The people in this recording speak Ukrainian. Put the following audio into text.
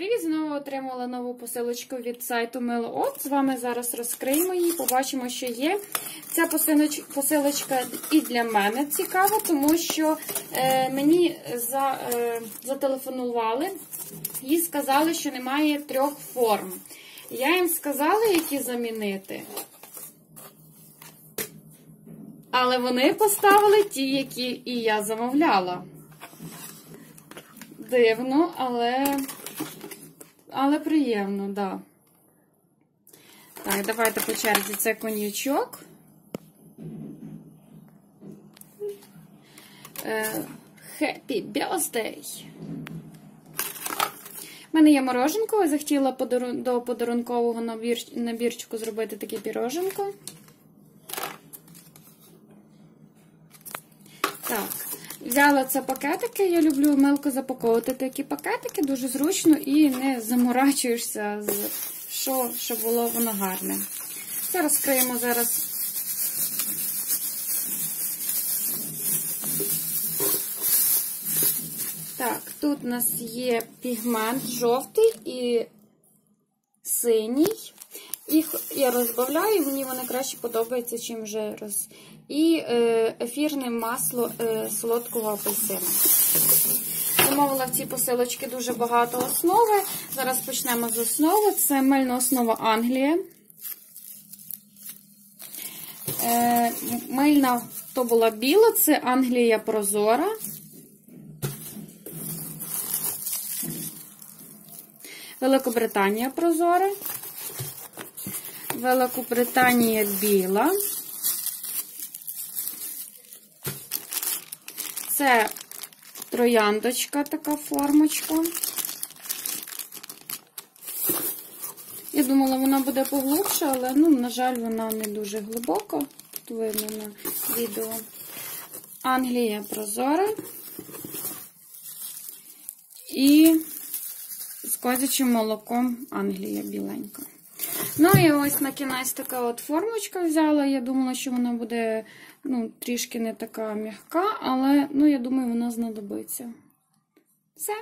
Привіт! Знову отримала нову посилочку від сайту Милоот. З вами зараз розкриємо її, побачимо, що є. Ця посилочка і для мене цікава, тому що е, мені за, е, зателефонували і сказали, що немає трьох форм. Я їм сказала, які замінити. Але вони поставили ті, які і я замовляла. Дивно, але але приємно, так. Да. Так, давайте по черзі це коньячок. Е, Happy birthday! У мене є мороженко, я захотіла до подарункового набірчику зробити таке піроженко. Так, взяла це пакетики. Я люблю мелко запаковувати такі пакетики, дуже зручно і не заморачуєшся, що, щоб було воно гарне. Це розкриємо зараз. Так, тут у нас є пігмент жовтий і синій. Їх я розбавляю, мені вони краще подобаються, чим вже роз. І е, ефірне масло е, солодкого апельсина. Замовила в цій посилочці дуже багато основи. Зараз почнемо з основи. Це мильна основа Англія. Е, мильна то була біла, це Англія Прозора. Великобританія Прозора. Великобританія біла. Це трояндочка, така формочка. Я думала, вона буде поглубша, але, ну, на жаль, вона не дуже глибока. Тут видно на відео. Англія прозора. І з козячим молоком Англія біленька. Ну, і ось на кінець така от формочка взяла. Я думала, що вона буде ну, трішки не така м'яка, але, ну, я думаю, вона знадобиться. Все.